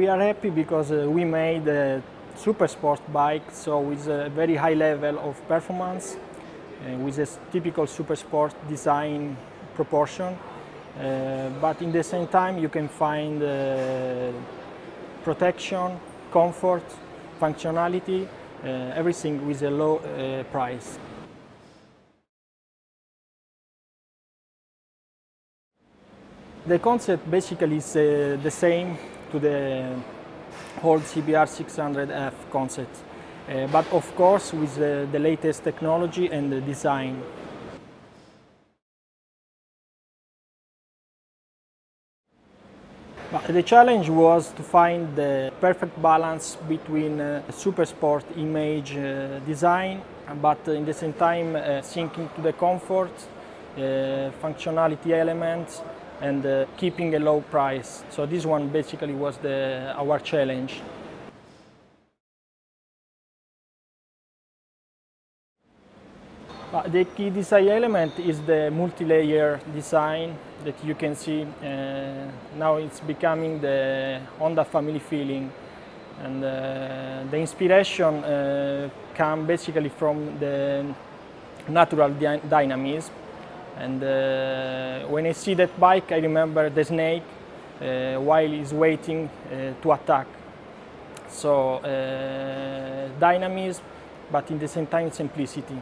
We are happy because uh, we made a super sport bike, so with a very high level of performance, uh, with a typical super sport design proportion. Uh, but in the same time, you can find uh, protection, comfort, functionality, uh, everything with a low uh, price. The concept basically is uh, the same to the old CBR 600F concept, uh, but of course with the, the latest technology and the design. But the challenge was to find the perfect balance between uh, super sport image uh, design, but in the same time uh, syncing to the comfort, uh, functionality elements, and uh, keeping a low price. So this one basically was the, our challenge. But the key design element is the multi-layer design that you can see. Uh, now it's becoming the Honda family feeling. And uh, the inspiration uh, comes basically from the natural dy dynamism. And uh, when I see that bike, I remember the snake uh, while he's waiting uh, to attack. So dynamism, but in the same time simplicity.